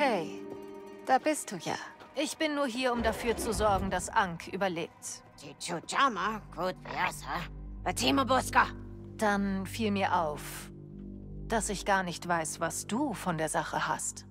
Okay, da bist du ja. Ich bin nur hier, um dafür zu sorgen, dass Ankh überlebt. Chichuchama, gut wär's, ha? Fatima Buska. Dann fiel mir auf, dass ich gar nicht weiß, was du von der Sache hast.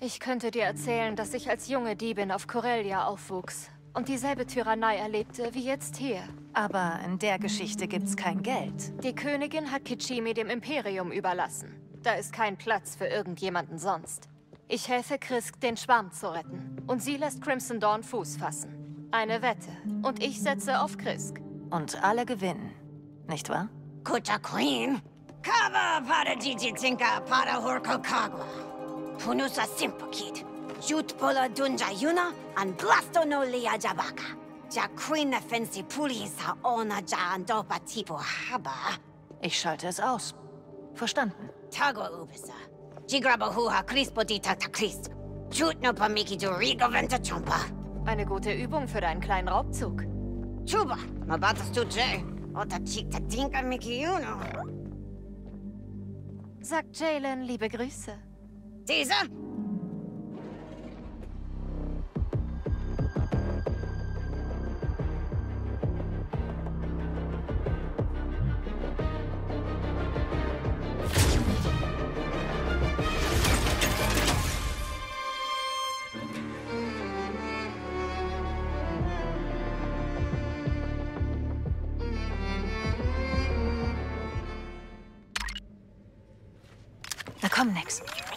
Ich könnte dir erzählen, dass ich als junge Diebin auf Corellia aufwuchs und dieselbe Tyrannei erlebte wie jetzt hier. Aber in der Geschichte gibt's kein Geld. Die Königin hat Kichimi dem Imperium überlassen. Da ist kein Platz für irgendjemanden sonst. Ich helfe Krisk, den Schwarm zu retten. Und sie lässt Crimson Dawn Fuß fassen. Eine Wette. Und ich setze auf Krisk. Und alle gewinnen. Nicht wahr? Kucha Queen. Kava para Tinka para Horko Kagwa. Punusa Simpokid. Jutpola Dunja Yuna an Blasto no Lia Jabaka. Ja Queen Fensi Pulisa Ona Ja Andopa Tipo Haba. Ich schalte es aus. Verstanden. Tago Ubisa. Jigraba Huha Crispo di Tata Christ. Jutno Pamiki du Rigo Venta Chompa. Eine gute Übung für deinen kleinen Raubzug. Chuba, mabatas tu Jay. Ota Chikta Tinka Miki Yuno. Sagt Jalen liebe Grüße. Dieser? Na komm,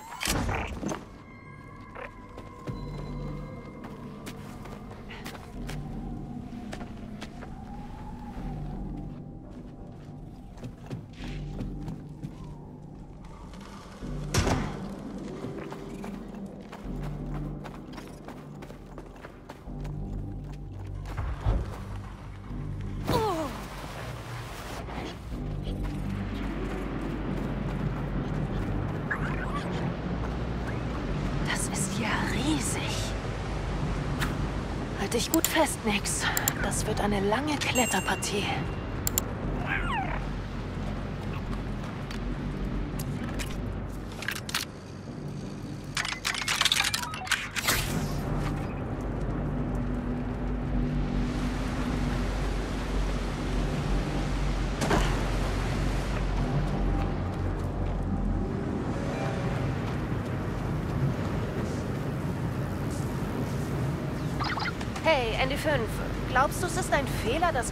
Nix. Das wird eine lange Kletterpartie.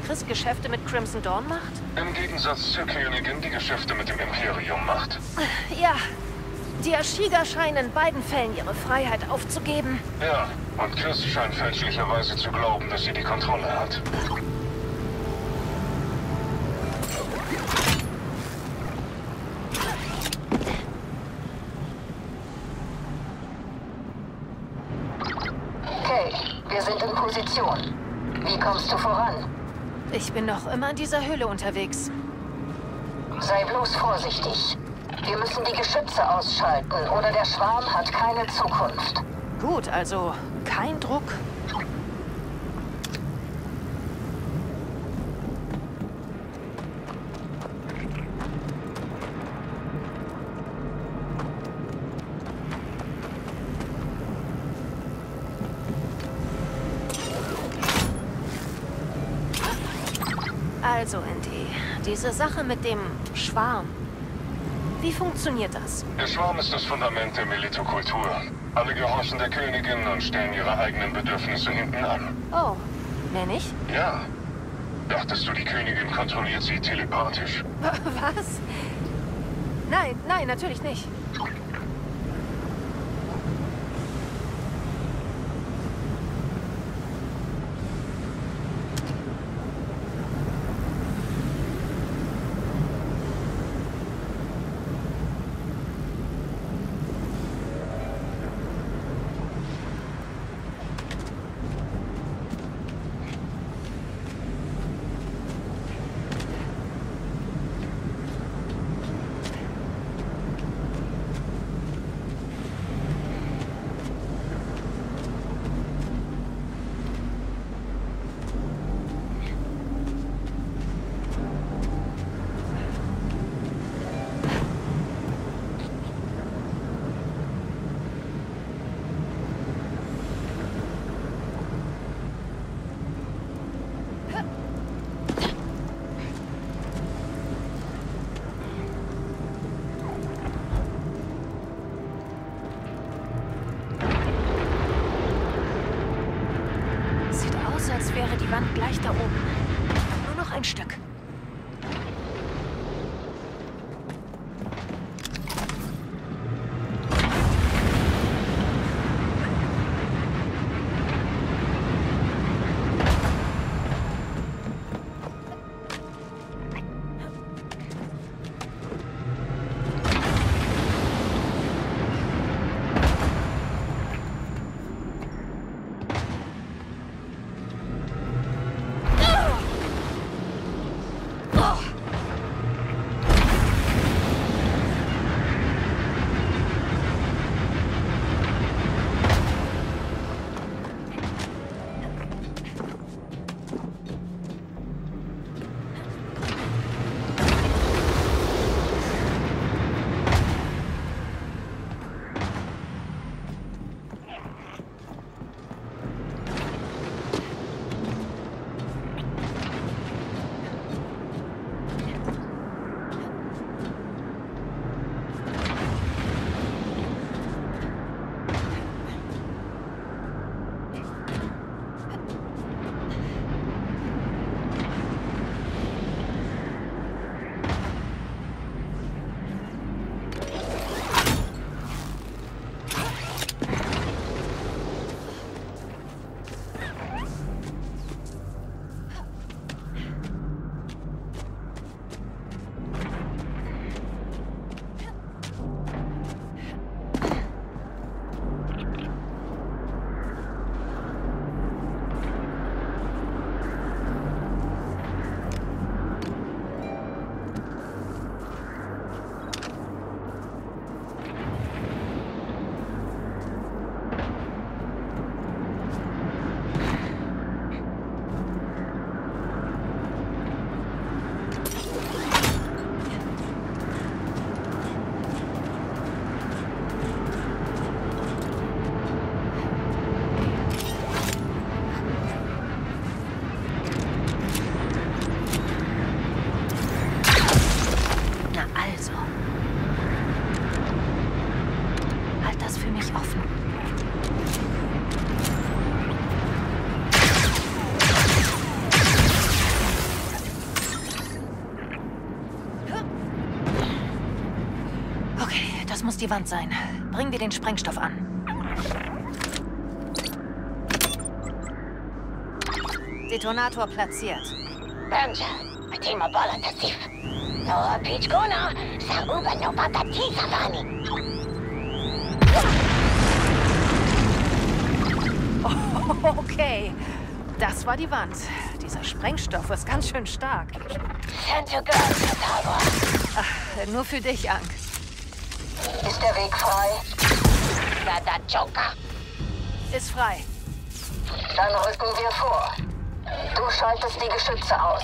Chris Geschäfte mit Crimson Dawn macht? Im Gegensatz zur Königin, die Geschäfte mit dem Imperium macht. Ja. Die Ashiga scheinen in beiden Fällen ihre Freiheit aufzugeben. Ja, und Chris scheint fälschlicherweise zu glauben, dass sie die Kontrolle hat. Okay, wir sind in Position. Wie kommst du voran? Ich bin noch immer in dieser Höhle unterwegs. Sei bloß vorsichtig. Wir müssen die Geschütze ausschalten oder der Schwarm hat keine Zukunft. Gut, also kein Druck. Also, Andy, diese Sache mit dem Schwarm. Wie funktioniert das? Der Schwarm ist das Fundament der Militokultur. Alle gehorchen der Königin und stellen ihre eigenen Bedürfnisse hinten an. Oh, mehr nicht? Ja. Dachtest du, die Königin kontrolliert sie telepathisch? Was? Nein, nein, natürlich nicht. Das muss die Wand sein. Bringen wir den Sprengstoff an. Detonator platziert. Uba no patati savani. Okay, das war die Wand. Dieser Sprengstoff ist ganz schön stark. Ach, nur für dich, Ank. Ist der Weg frei? Dada Joker. Ist frei. Dann rücken wir vor. Du schaltest die Geschütze aus.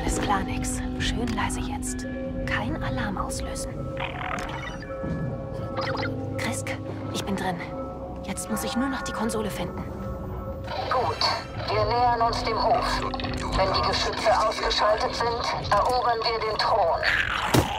Alles klar, Nix. Schön leise jetzt. Kein Alarm auslösen. Krisk, ich bin drin. Jetzt muss ich nur noch die Konsole finden. Gut, wir nähern uns dem Hof. Wenn die Geschütze ausgeschaltet sind, erobern wir den Thron.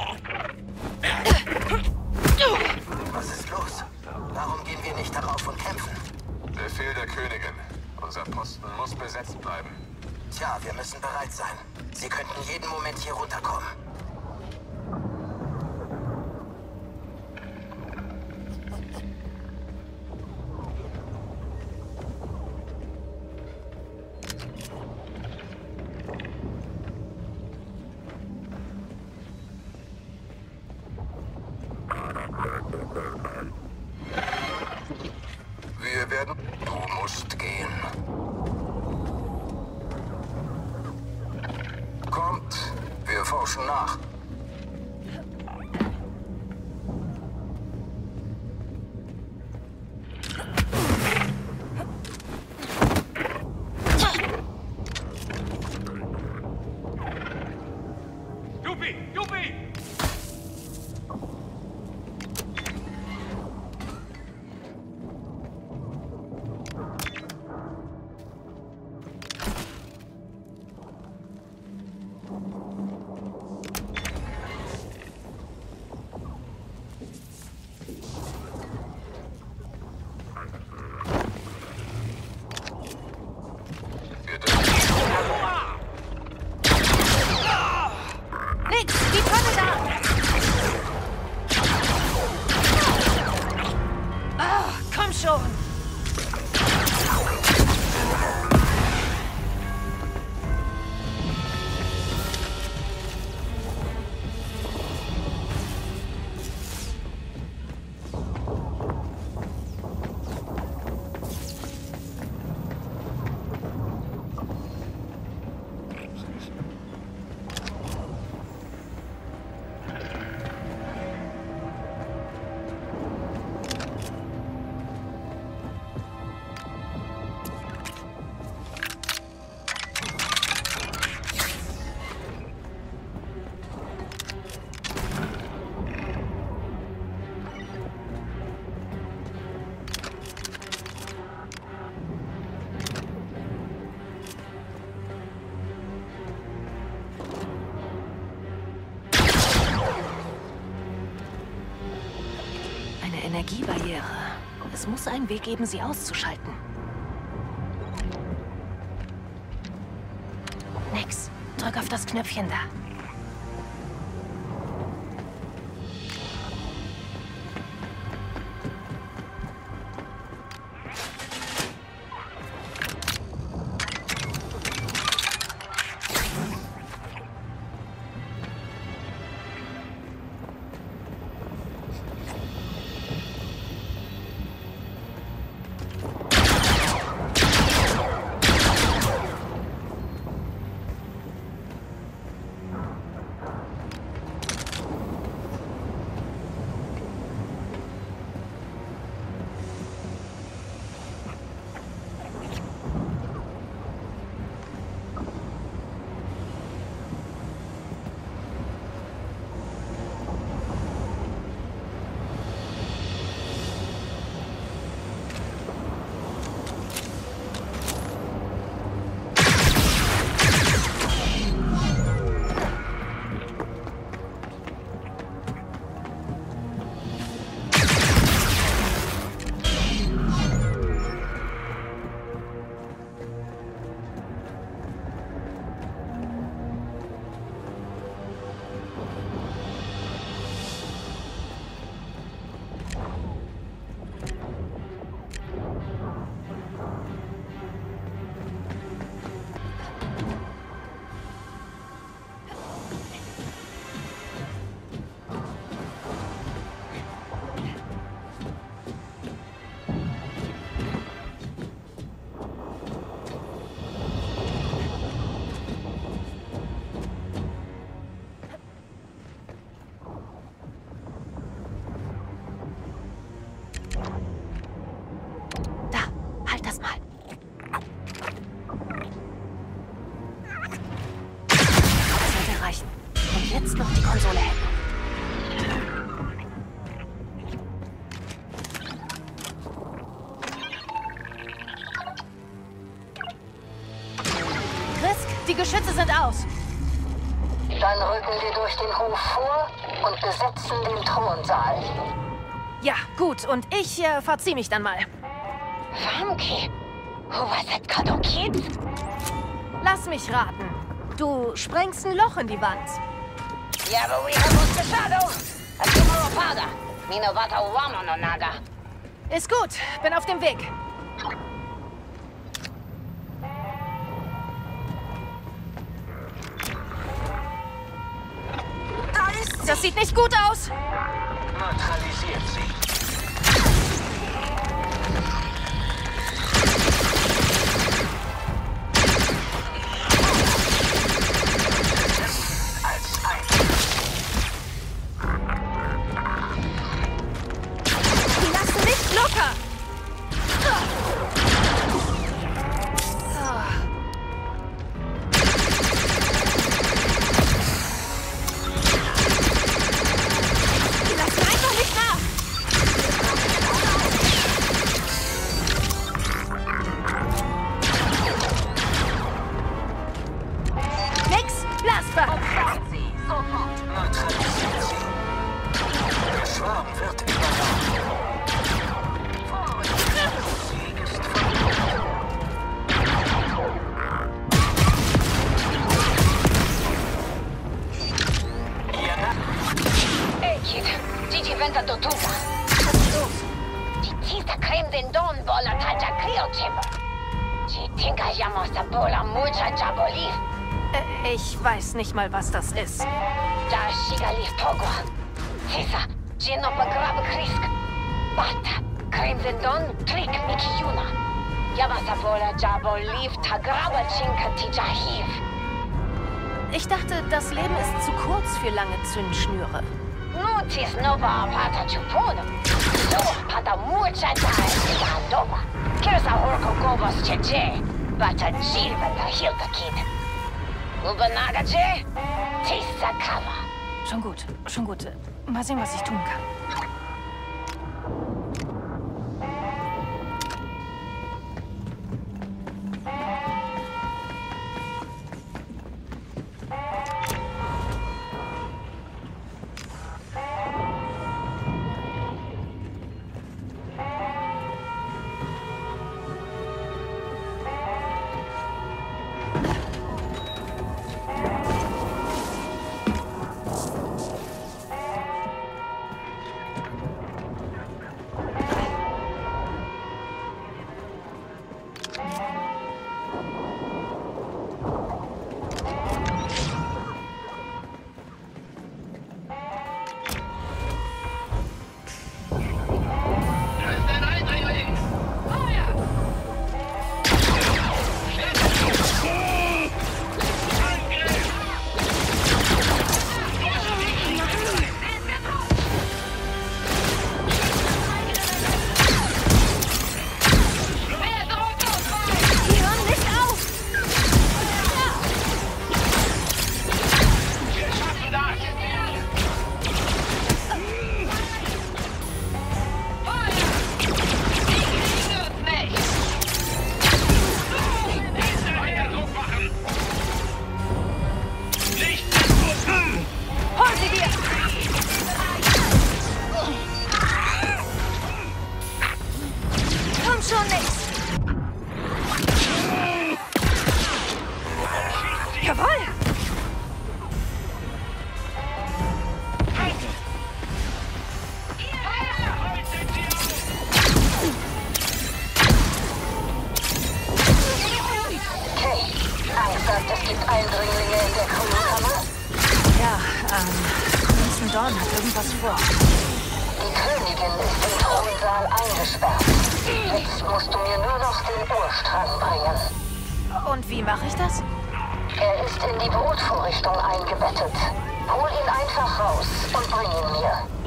Muss einen Weg geben, sie auszuschalten. Nix. Drück auf das Knöpfchen da. Da, sind aus. Dann rücken wir durch den Hof vor und besetzen den Thronsaal. Ja, gut. Und ich äh, verzieh mich dann mal. Famke, who was Kado Kid? Lass mich raten. Du sprengst ein Loch in die Wand. Yeah, but we have lost the shadow. A tomorrow powder. Mino vata uomo no naga. Ist gut. Bin auf dem Weg. Da ist Das sieht nicht gut aus. Neutralisiert sie. back. Ekid, diventa do tuta. Ti creme dendon bola taja criochip. Ti tinka llamo esta bola mucha chabolif. Äh, ich weiß nicht mal, was das ist. Da shigalif pogwa. Sisa, gino pagrab krisk. Bata, creme den don, trik miki yuna. Llama sa bola jaboliv tagraba chinka tijahiv. Ich dachte, das Leben ist zu kurz für lange Zündschnüre. Nutis nova pata chupuno. So pata mucha da doma. Kirsa horko gobos cheche. Bata jilva da hilda kid. Ubanaga je. Tisa kava. Schon gut, schon gut. Mal sehen, was ich tun kann. Einfach raus und bring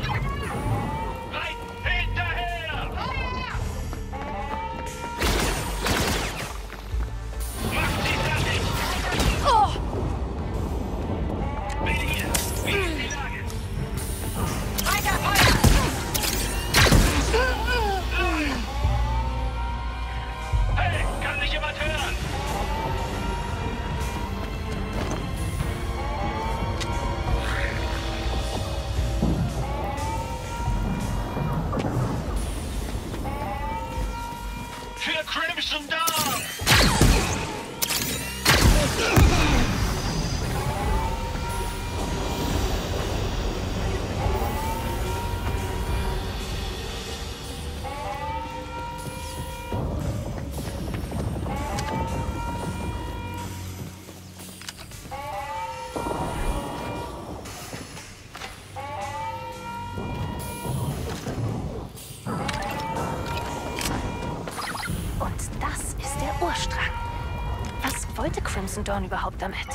Dawn überhaupt damit?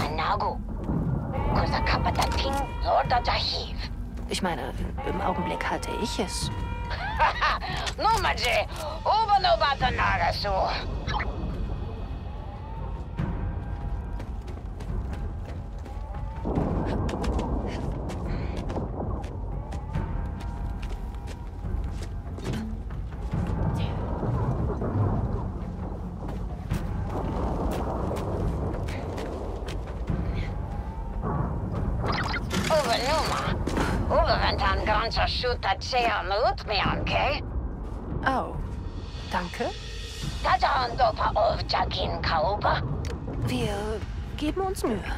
Hanago. Ich meine, im Augenblick halte ich es. Numaje. Ubaventan ganza shuta chea mut me anke. Oh, danke. Tajan dopa of jakin kauba. Wir geben uns Mühe.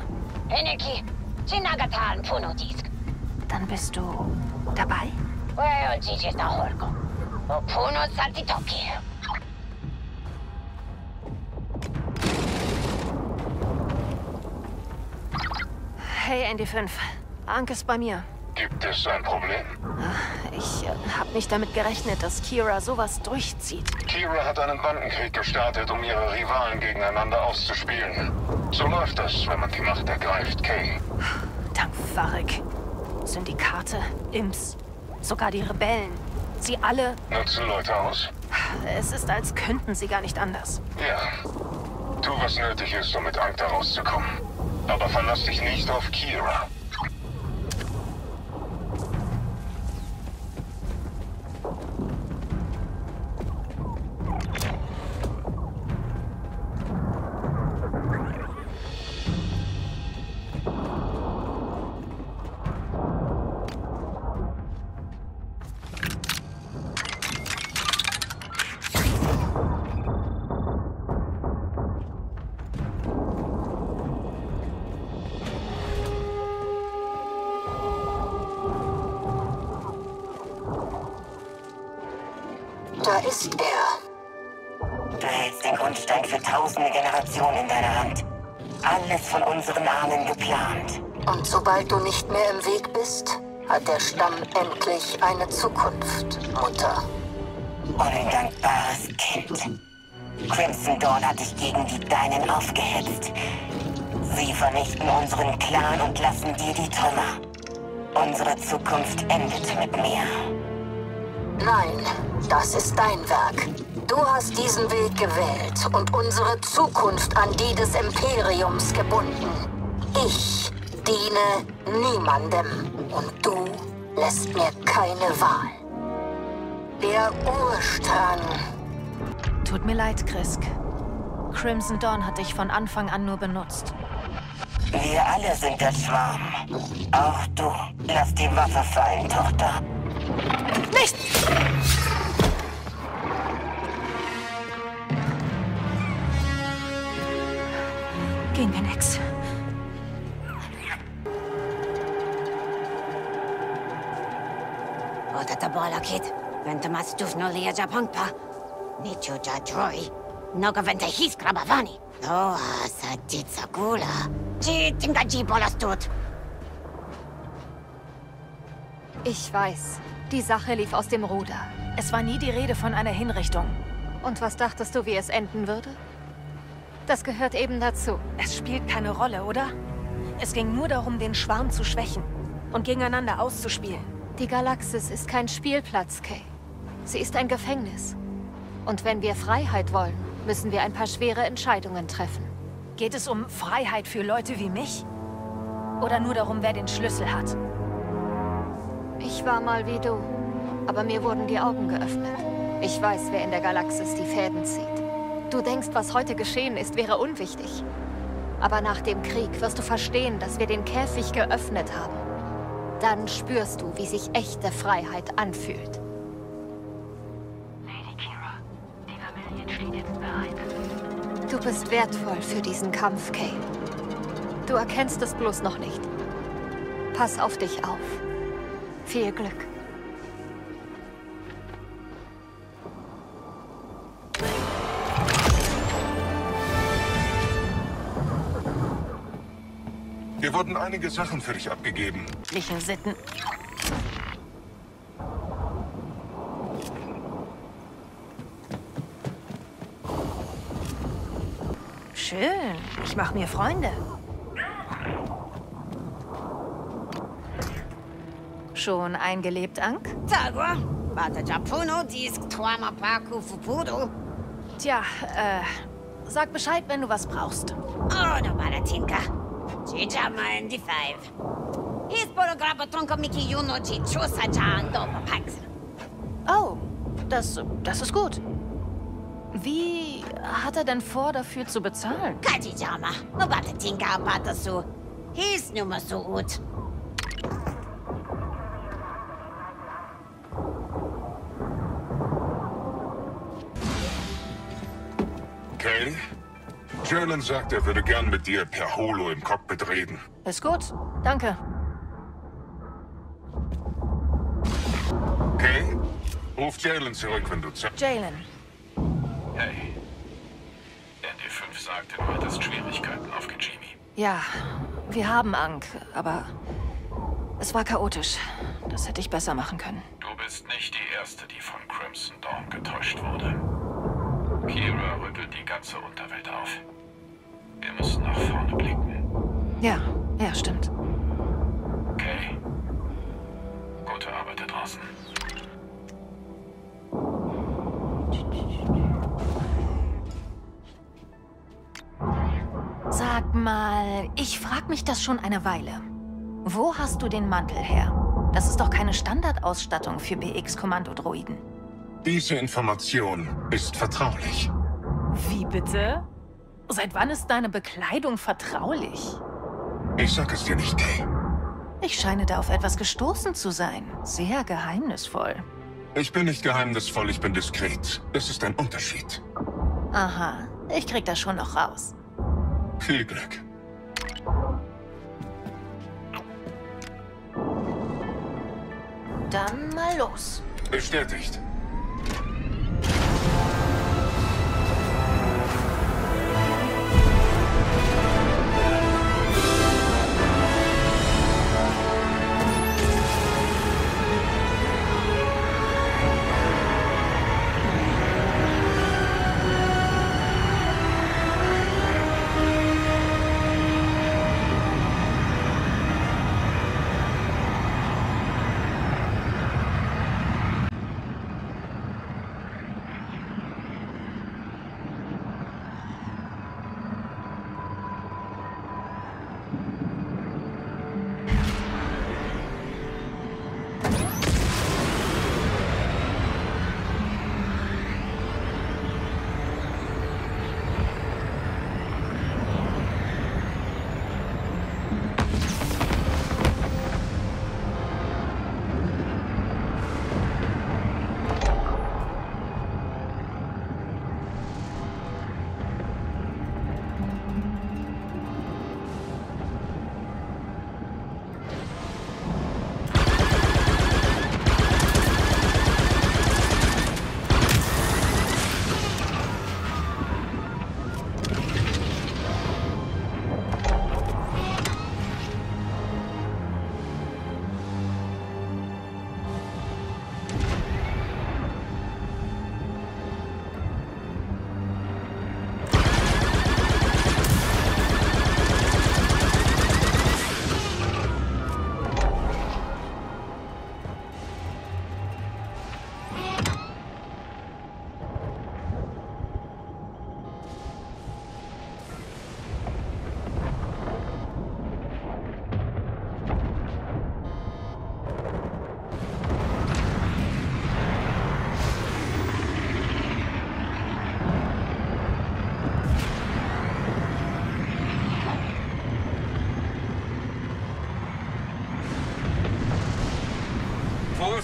Eneki. Chinagatan punotisk. Dann bist du dabei? Well, jiji ta horko. O puno satitoki. Hey, Andy 5. Anke ist bei mir. Gibt es ein Problem? Ich äh, habe nicht damit gerechnet, dass Kira sowas durchzieht. Kira hat einen Bandenkrieg gestartet, um ihre Rivalen gegeneinander auszuspielen. So läuft das, wenn man die Macht ergreift, Kay. Dank Varek. Syndikate, Imps, sogar die Rebellen. Sie alle, Nutzen Leute aus? es ist, als könnten sie gar nicht anders. Ja. Tu, was nötig ist, um mit Ankta rauszukommen. Aber verlass dich nicht auf Kira. Da ist er. Du hältst den Grundstein für tausende Generationen in deiner Hand. Alles von unseren Ahnen geplant. Und sobald du nicht mehr im Weg bist, hat der Stamm endlich eine Zukunft, Mutter. Undankbares Kind. Crimson Dawn hat dich gegen die Deinen aufgehetzt. Sie vernichten unseren Clan und lassen dir die Trümmer. Unsere Zukunft endet mit mir. Nein, das ist dein Werk. Du hast diesen Weg gewählt und unsere Zukunft an die des Imperiums gebunden. Ich diene niemandem und du lässt mir keine Wahl. Der Urstrang. Tut mir leid, Krisk. Crimson Dawn hat dich von Anfang an nur benutzt. Wir alle sind der Schwarm. Auch du. Lass die Waffe fallen, Tochter. Nicht! Ging mir nix. Ota tabola kid. Venta mas tufno lia japangpa. Nichu ja droi. Noga venta his krabavani. Loa sa titsagula. Ji tinga ji bolas tut. Ich weiß, die Sache lief aus dem Ruder. Es war nie die Rede von einer Hinrichtung. Und was dachtest du, wie es enden würde? Das gehört eben dazu. Es spielt keine Rolle, oder? Es ging nur darum, den Schwarm zu schwächen und gegeneinander auszuspielen. Die Galaxis ist kein Spielplatz, Kay. Sie ist ein Gefängnis. Und wenn wir Freiheit wollen, müssen wir ein paar schwere Entscheidungen treffen. Geht es um Freiheit für Leute wie mich? Oder nur darum, wer den Schlüssel hat? Ich war mal wie du, aber mir wurden die Augen geöffnet. Ich weiß, wer in der Galaxis die Fäden zieht. Du denkst, was heute geschehen ist, wäre unwichtig. Aber nach dem Krieg wirst du verstehen, dass wir den Käfig geöffnet haben. Dann spürst du, wie sich echte Freiheit anfühlt. Lady Kira, die Familien steht jetzt bereit. Du bist wertvoll für diesen Kampf, Kay. Du erkennst es bloß noch nicht. Pass auf dich auf. Viel Glück. Hier wurden einige Sachen für dich abgegeben. Liche Sitten. Schön. Ich mache mir Freunde. Schon eingelebt, Ank? Japuno, Fupudo. Tja, äh, sag Bescheid, wenn du was brauchst. Oh, no Bata Tinka. Chicha man die Five. His Boro Grappa Tronco Miki Yuno Chi Chusa Jan Dopa Pax. Oh, das, das ist gut. Wie hat er denn vor, dafür zu bezahlen? Kaji Jama, no Bata Tinka Bata Su. His Nummer so gut. Jalen sagt, er würde gern mit dir per Holo im Cockpit reden. Ist gut. Danke. Kay? Ruf Jalen zurück, wenn du Zeit Jalen. Hey. ND5 sagte, du hattest Schwierigkeiten auf Kijimi. Ja, wir haben Ank, aber es war chaotisch. Das hätte ich besser machen können. Du bist nicht die Erste, die von Crimson Dawn getäuscht wurde. Kira rüttelt die ganze Unterwelt auf. Wir müssen nach vorne blicken. Ja, ja, stimmt. Okay. Gute Arbeit da draußen. Sag mal, ich frag mich das schon eine Weile. Wo hast du den Mantel her? Das ist doch keine Standardausstattung für BX-Kommandodroiden. Diese Information ist vertraulich. Wie bitte? Seit wann ist deine Bekleidung vertraulich? Ich sag es dir nicht, Kay. Ich scheine da auf etwas gestoßen zu sein. Sehr geheimnisvoll. Ich bin nicht geheimnisvoll, ich bin diskret. Das ist ein Unterschied. Aha, ich krieg das schon noch raus. Viel Glück. Dann mal los. Bestätigt.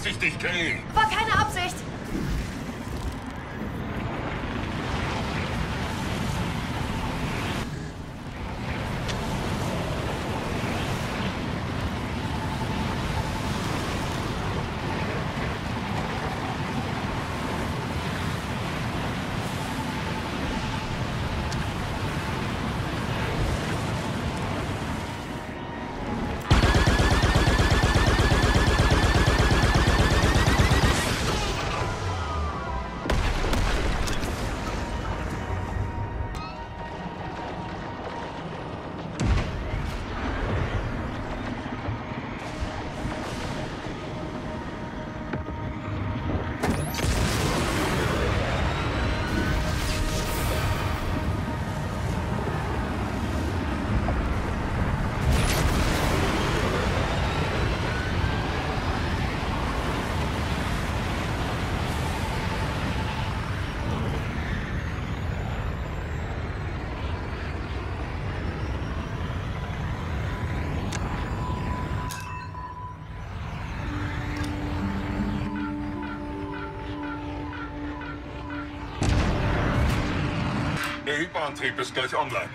Vorsichtig, Kay. War keine Absicht. Hyperantrieb ist gleich online.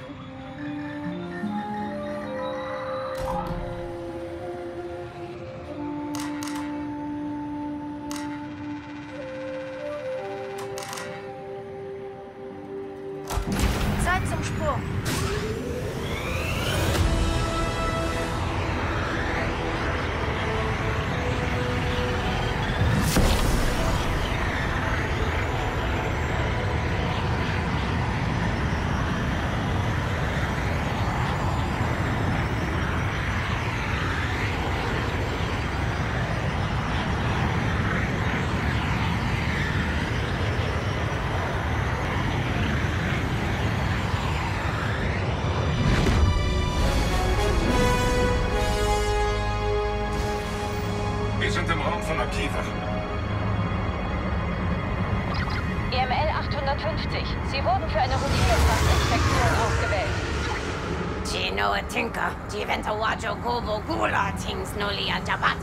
Jiventa Wajo Gobo Gula Tings Nolia Jabat.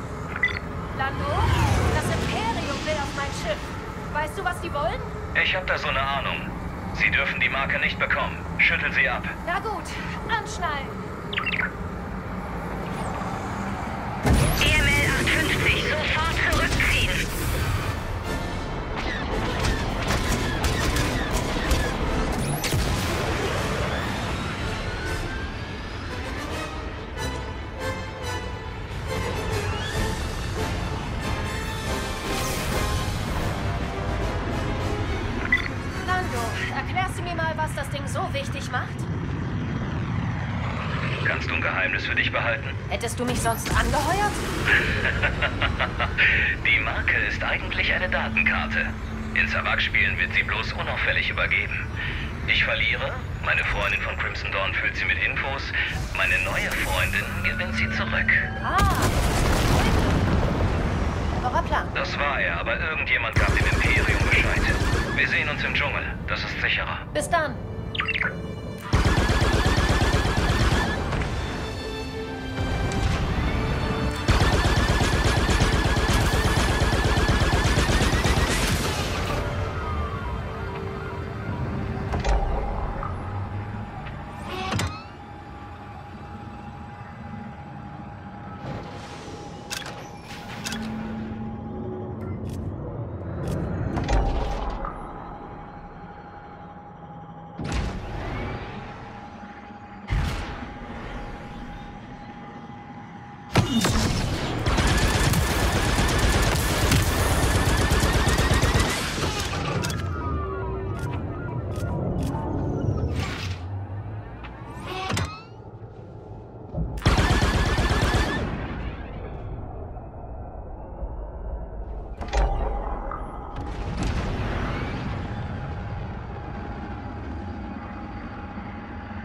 Lando, das Imperium will auf mein Schiff. Weißt du, was die wollen? Ich habe da so eine Ahnung. Sie dürfen die Marke nicht bekommen. Schüttel sie ab. Na gut, anschnallen. EML 850. Sofort Hättest du mich sonst angeheuert? Die Marke ist eigentlich eine Datenkarte. In Sabak-Spielen wird sie bloß unauffällig übergeben. Ich verliere, meine Freundin von Crimson Dawn füllt sie mit Infos, meine neue Freundin gewinnt sie zurück. Ah, Eurer Plan. Das war er, aber irgendjemand gab dem Imperium Bescheid. Wir sehen uns im Dschungel, das ist sicherer. Bis dann.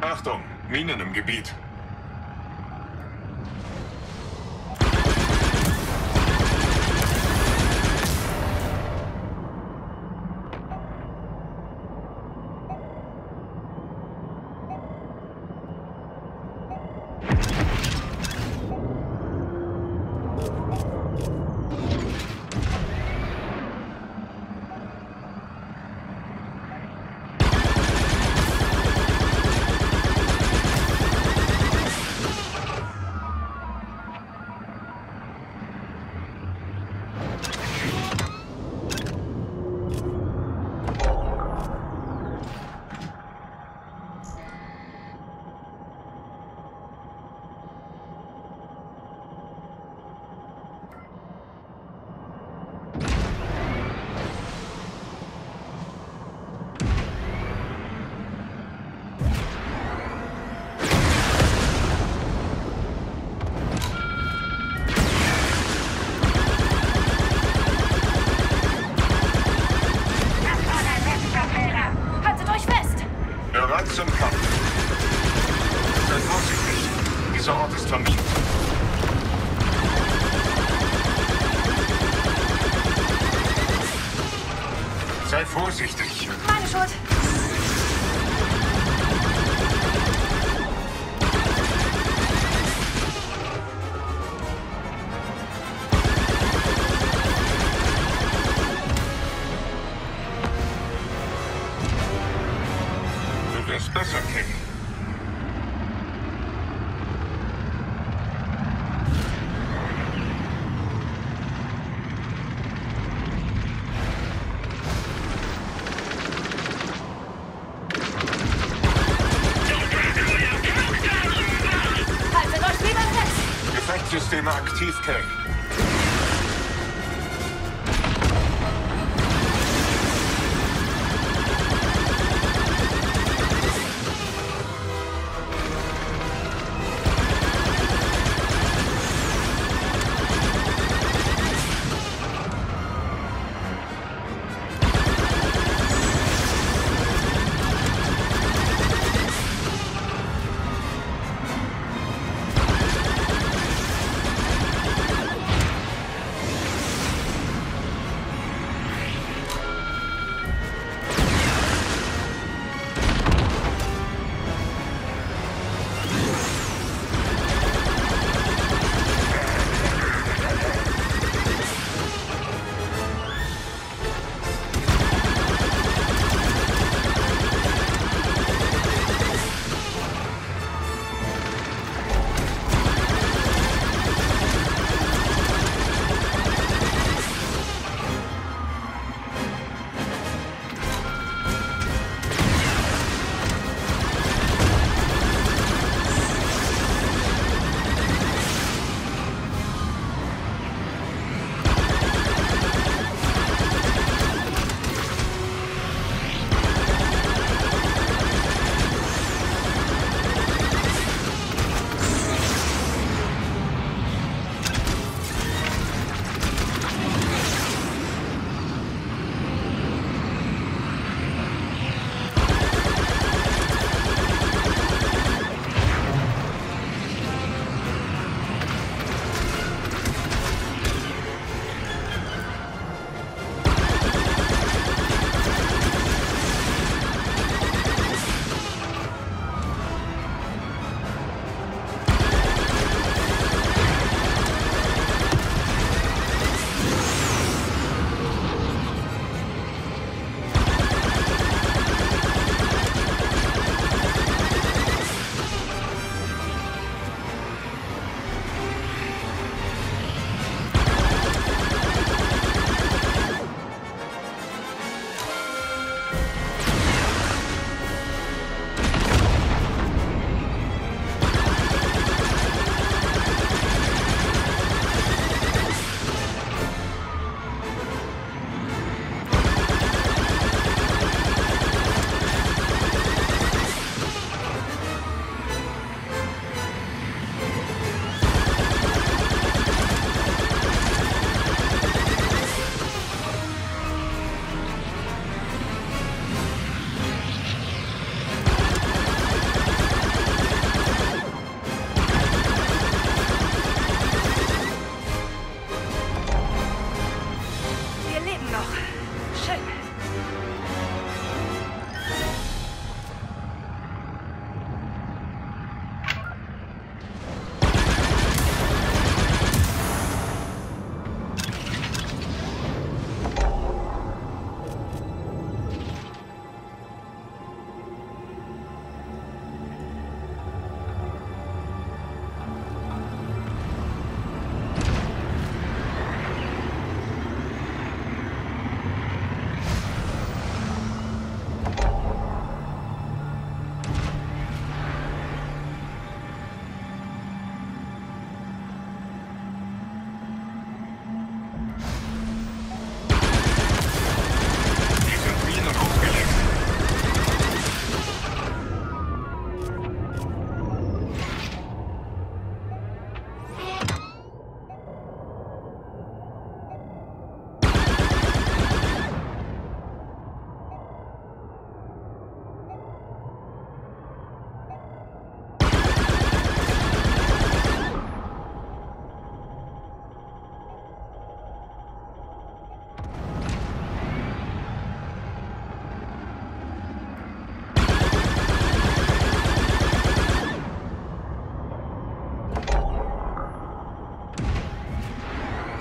Achtung, Minen im Gebiet. Bereit zum Kampf. Seid vorsichtig. Dieser Ort ist vermint. Sei vorsichtig. Meine Schuld.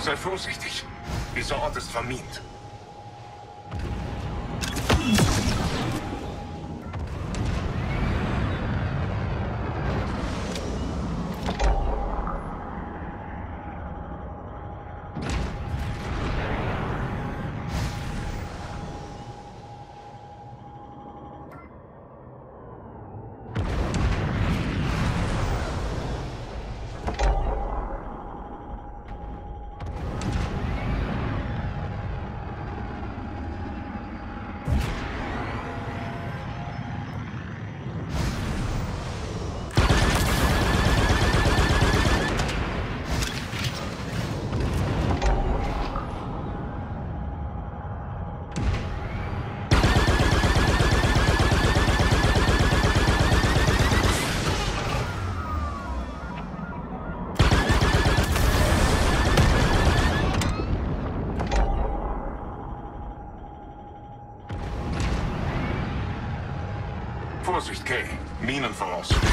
Sei vorsichtig. Dieser Ort ist vermint. Kay. Minen voraus.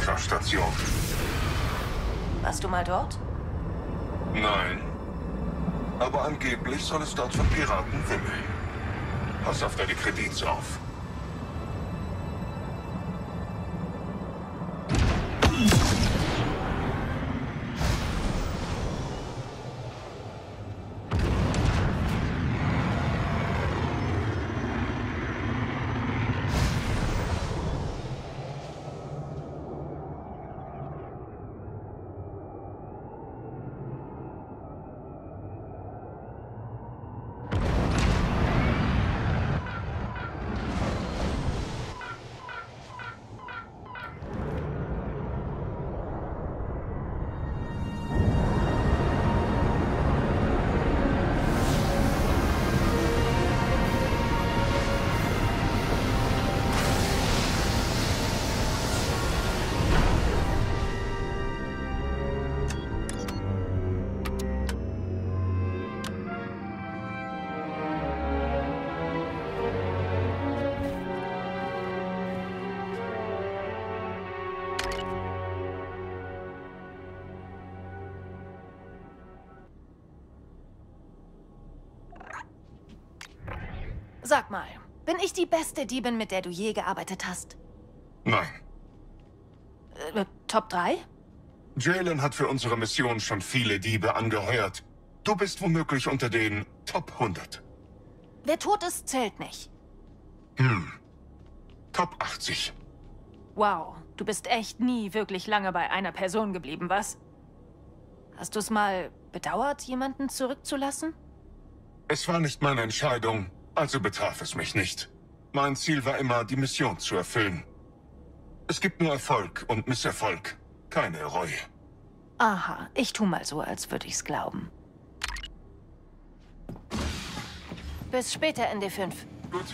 Accra-Station. Warst du mal dort? Nein. Aber angeblich soll es dort von Piraten wimmeln. Pass auf deine Kredits auf. Sag mal, bin ich die beste Diebin, mit der du je gearbeitet hast? Nein. Äh, Top 3? Jalen hat für unsere Mission schon viele Diebe angeheuert. Du bist womöglich unter den Top 100. Wer tot ist, zählt nicht. Hm. Top 80. Wow, du bist echt nie wirklich lange bei einer Person geblieben, was? Hast du es mal bedauert, jemanden zurückzulassen? Es war nicht meine Entscheidung, also betraf es mich nicht. Mein Ziel war immer, die Mission zu erfüllen. Es gibt nur Erfolg und Misserfolg, keine Reue. Aha, ich tu mal so, als würde ich's glauben. Bis später, ND5. Gut.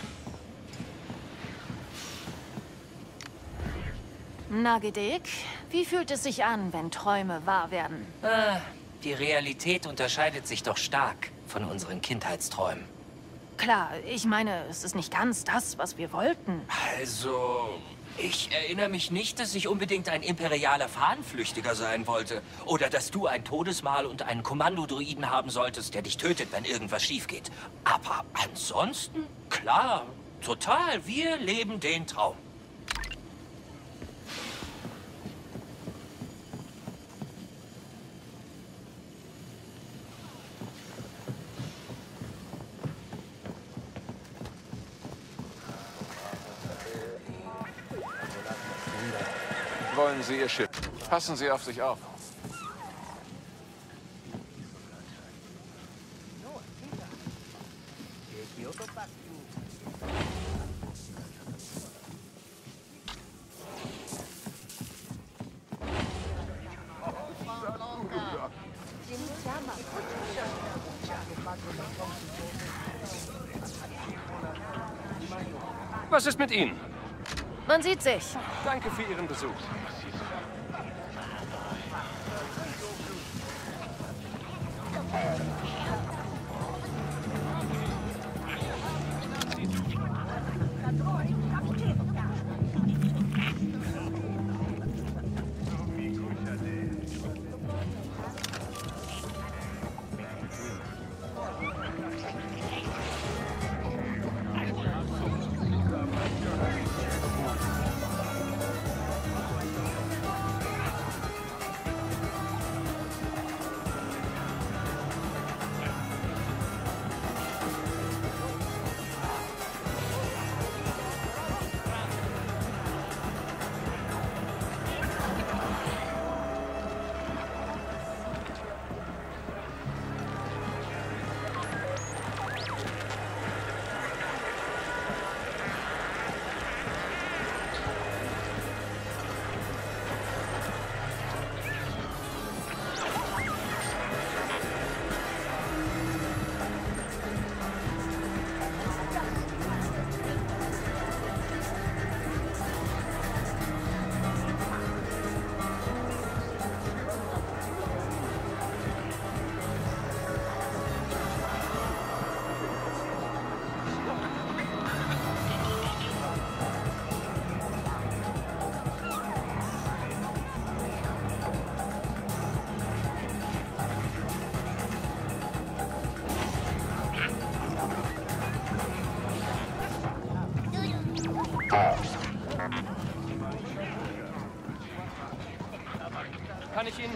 Na, Gedeck, wie fühlt es sich an, wenn Träume wahr werden? Ah, die Realität unterscheidet sich doch stark von unseren Kindheitsträumen. Klar, ich meine, es ist nicht ganz das, was wir wollten. Also, ich erinnere mich nicht, dass ich unbedingt ein imperialer Fahnenflüchtiger sein wollte. Oder dass du ein Todesmal und einen Kommandodruiden haben solltest, der dich tötet, wenn irgendwas schief geht. Aber ansonsten, klar, total, wir leben den Traum. Wollen Sie Ihr Schiff? Passen Sie auf sich auf. Was ist mit Ihnen? Man sieht sich. Danke für Ihren Besuch. Oh,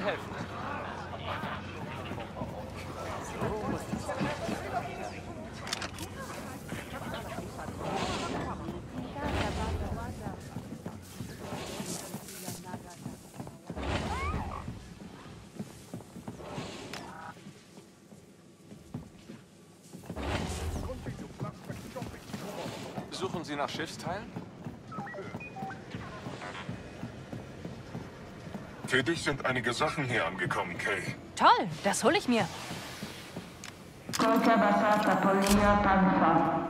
helfen. Suchen Sie nach Schiffsteilen? Für dich sind einige Sachen hier angekommen, Kay. Toll, das hole ich mir. Und wieder am Boden.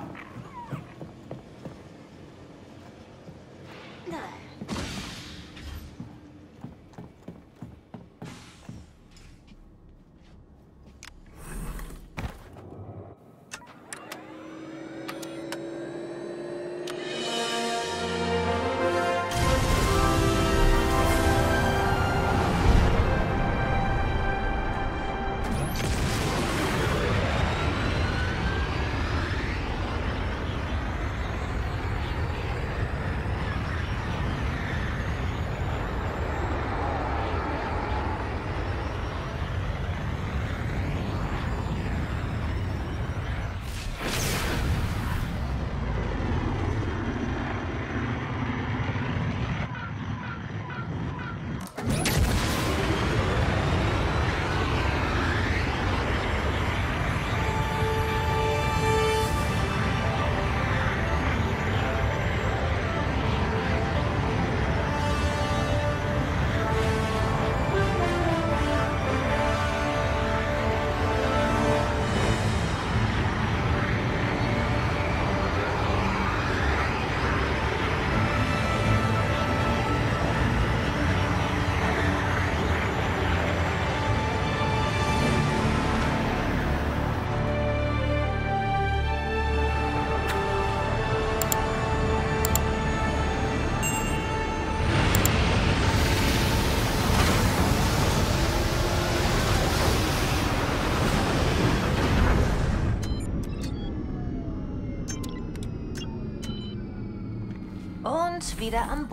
Bis dann,